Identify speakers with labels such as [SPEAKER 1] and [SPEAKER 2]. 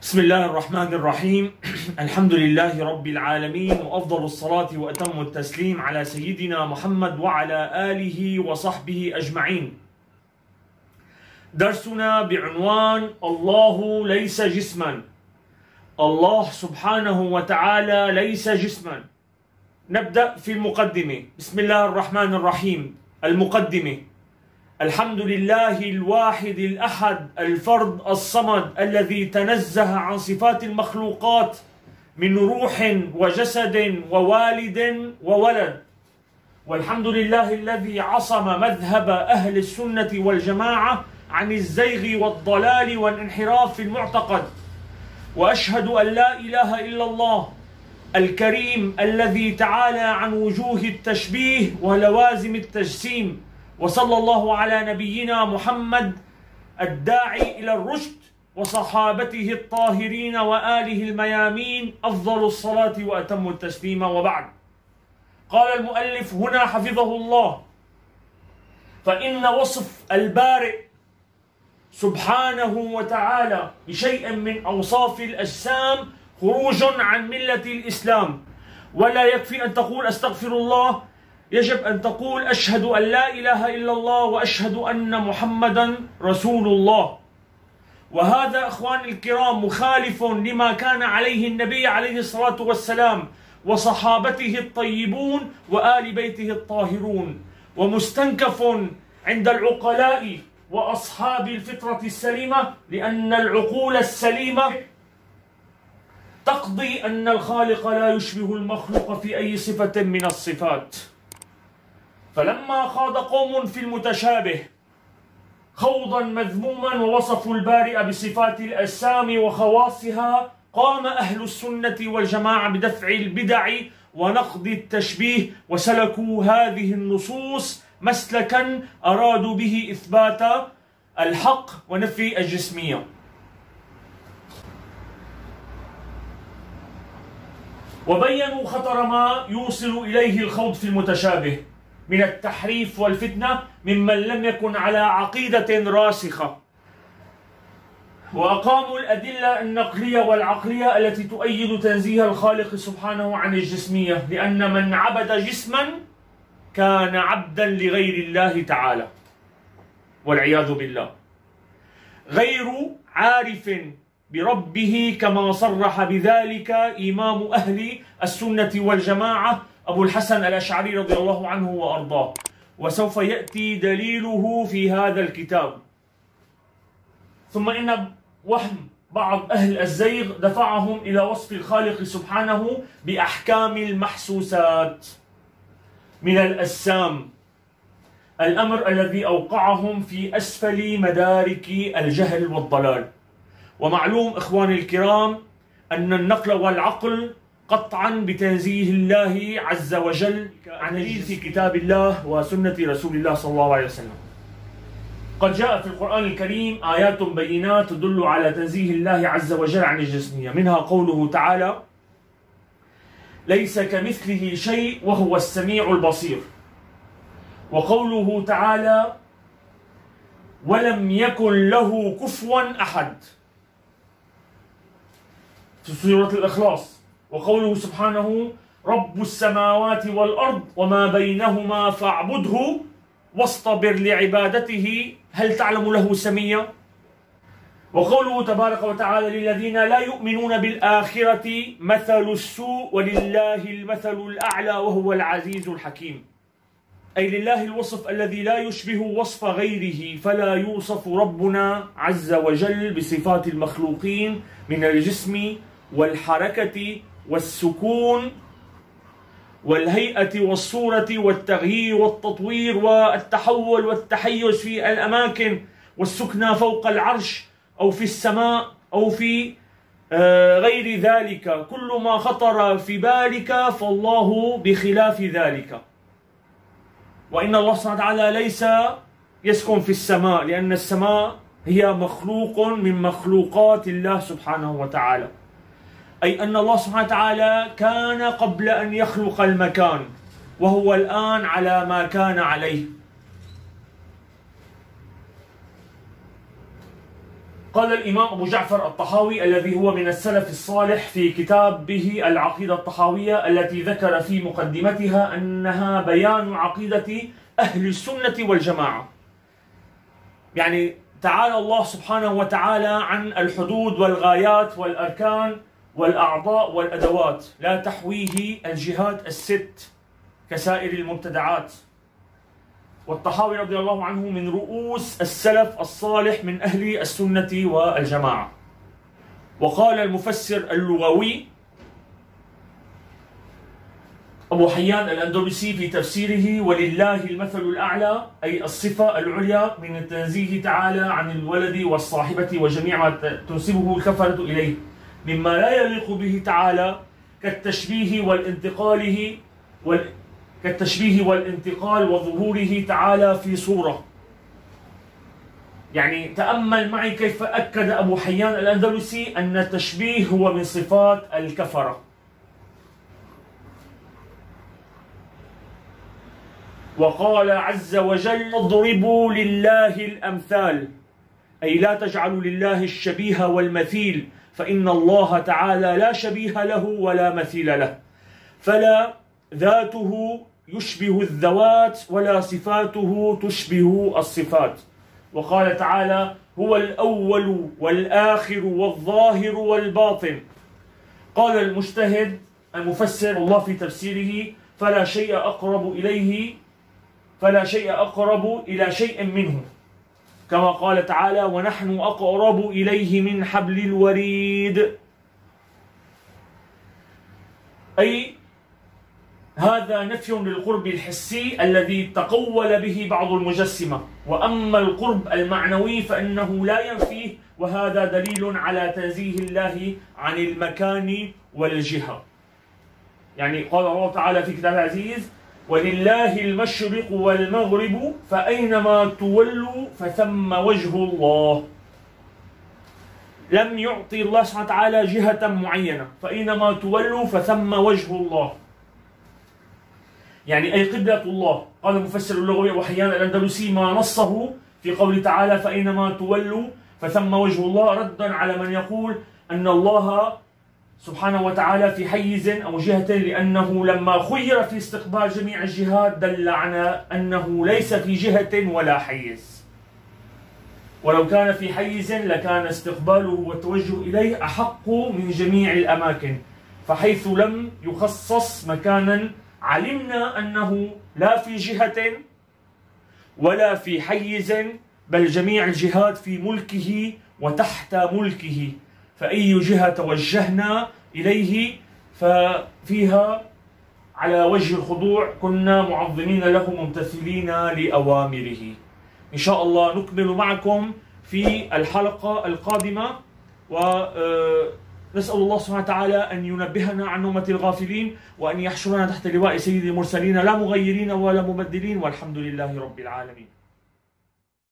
[SPEAKER 1] بسم الله الرحمن الرحيم الحمد لله رب العالمين وأفضل الصلاة وأتم التسليم على سيدنا محمد وعلى آله وصحبه أجمعين. درسنا بعنوان الله ليس جسما. الله سبحانه وتعالى ليس جسما. نبدأ في المقدمة، بسم الله الرحمن الرحيم، المقدمة الحمد لله الواحد الأحد الفرد الصمد الذي تنزه عن صفات المخلوقات من روح وجسد ووالد وولد. والحمد لله الذي عصم مذهب أهل السنة والجماعة عن الزيغ والضلال والانحراف في المعتقد. وأشهد أن لا إله إلا الله الكريم الذي تعالى عن وجوه التشبيه ولوازم التجسيم. وصلى الله على نبينا محمد الداعي إلى الرشد وصحابته الطاهرين وآله الميامين أفضل الصلاة وأتم التسليم وبعد. قال المؤلف هنا حفظه الله فإن وصف البارئ سبحانه وتعالى بشيء من أوصاف الأجسام خروج عن ملة الإسلام. ولا يكفي أن تقول أستغفر الله يجب أن تقول أشهد أن لا إله إلا الله وأشهد أن محمدا رسول الله وهذا أخوان الكرام مخالف لما كان عليه النبي عليه الصلاة والسلام وصحابته الطيبون وآل بيته الطاهرون ومستنكف عند العقلاء وأصحاب الفطرة السليمة لأن العقول السليمة تقضي أن الخالق لا يشبه المخلوق في أي صفة من الصفات. فلما خاض قوم في المتشابه خوضا مذموما ووصفوا البارئ بصفات الأجسام وخواصها قام أهل السنة والجماعة بدفع البدع ونقد التشبيه وسلكوا هذه النصوص مسلكا أرادوا به إثبات الحق ونفي الجسمية. وبينوا خطر ما يوصل إليه الخوض في المتشابه. من التحريف والفتنة ممن لم يكن على عقيدة راسخة. وأقاموا الأدلة النقلية والعقلية التي تؤيد تنزيه الخالق سبحانه عن الجسمية لأن من عبد جسما كان عبدا لغير الله تعالى. والعياذ بالله. غير عارف بربه كما صرح بذلك إمام أهل السنة والجماعة أبو الحسن الأشعري رضي الله عنه وأرضاه. وسوف يأتي دليله في هذا الكتاب. ثم إن وهم بعض أهل الزيغ دفعهم إلى وصف الخالق سبحانه بأحكام المحسوسات. من الأسام. الأمر الذي أوقعهم في أسفل مدارك الجهل والضلال. ومعلوم إخواني الكرام أن النقل والعقل قطعا بتنزيه الله عز وجل عن في كتاب الله وسنة رسول الله صلى الله عليه وسلم. قد جاء في القرآن الكريم آيات بينات تدل على تنزيه الله عز وجل عن الجسمية. منها قوله تعالى ليس كمثله شيء وهو السميع البصير وقوله تعالى ولم يكن له كفوا أحد في سورة الإخلاص. وقوله سبحانه رب السماوات والأرض وما بينهما فاعبده واصطبر لعبادته. هل تعلم له سميا؟ وقوله تبارك وتعالى للذين لا يؤمنون بالآخرة مثل السوء ولله المثل الأعلى وهو العزيز الحكيم. أي لله الوصف الذي لا يشبه وصف غيره فلا يوصف ربنا عز وجل بصفات المخلوقين من الجسم والحركة والسكون والهيئة والصورة والتغيير والتطوير والتحول والتحيز في الأماكن والسكنى فوق العرش أو في السماء أو في آه، غير ذلك. كل ما خطر في بالك فالله بخلاف ذلك. وإن الله سبحانه وتعالى ليس يسكن في السماء لأن السماء هي مخلوق من مخلوقات الله سبحانه وتعالى. أي أن الله سبحانه وتعالى كان قبل أن يخلق المكان وهو الآن على ما كان عليه. قال الإمام أبو جعفر الطحاوي الذي هو من السلف الصالح في كتابه العقيدة الطحاوية التي ذكر في مقدمتها أنها بيان عقيدة أهل السنة والجماعة. يعني تعالى الله سبحانه وتعالى عن الحدود والغايات والأركان والأعضاء والأدوات. لا تحويه الجهات الست كسائر المبتدعات. والطحاوي رضي الله عنه من رؤوس السلف الصالح من أهل السنة والجماعة. وقال المفسر اللغوي أبو حيان الأندلسي في تفسيره ولله المثل الأعلى أي الصفة العليا من التنزيه تعالى عن الولد والصاحبة وجميع ما تنسبه الكفرة إليه. مما لا يليق به تعالى كالتشبيه والانتقاله وال كالتشبيه والانتقال وظهوره تعالى في صورة. يعني تأمل معي كيف أكد أبو حيان الأندلسي أن التشبيه هو من صفات الكفرة. وقال عز وجل اضربوا لله الأمثال. أي لا تجعلوا لله الشبيه والمثيل. فإن الله تعالى لا شبيه له ولا مثيل له. فلا ذاته يشبه الذوات ولا صفاته تشبه الصفات. وقال تعالى هو الأول والآخر والظاهر والباطن. قال المجتهد المفسر الله في تفسيره فلا شيء أقرب إليه فلا شيء أقرب إلى شيء منه. كما قال تعالى ونحن أقرب إليه من حبل الوريد. أي هذا نفي للقرب الحسي الذي تقول به بعض المجسمة. وأما القرب المعنوي فإنه لا ينفيه وهذا دليل على تنزيه الله عن المكان والجهة. يعني قال الله تعالى في كتاب العزيز ولله المشرق والمغرب فأينما تولوا فثم وجه الله. لم يعطي الله سبحانه وتعالى جهة معينة فأينما تولوا فثم وجه الله. يعني أي قبلة الله. قال المفسر اللغوي أبو حيان الأندلسي ما نصه في قوله تعالى فأينما تولوا فثم وجه الله ردا على من يقول أن الله سبحانه وتعالى في حيز أو جهة لأنه لما خير في استقبال جميع الجهات دل على أنه ليس في جهة ولا حيز. ولو كان في حيز لكان استقباله والتوجه إليه أحق من جميع الأماكن فحيث لم يخصص مكانا علمنا أنه لا في جهة ولا في حيز بل جميع الجهات في ملكه وتحت ملكه. فأي جهة توجهنا إليه ففيها على وجه الخضوع كنا معظمين له ممتثلين لأوامره. إن شاء الله نكمل معكم في الحلقة القادمة و آه، الله سبحانه وتعالى أن ينبهنا عن نومة الغافلين وأن يحشرنا تحت لواء سيد المرسلين لا مغيرين ولا مبدلين والحمد لله رب العالمين.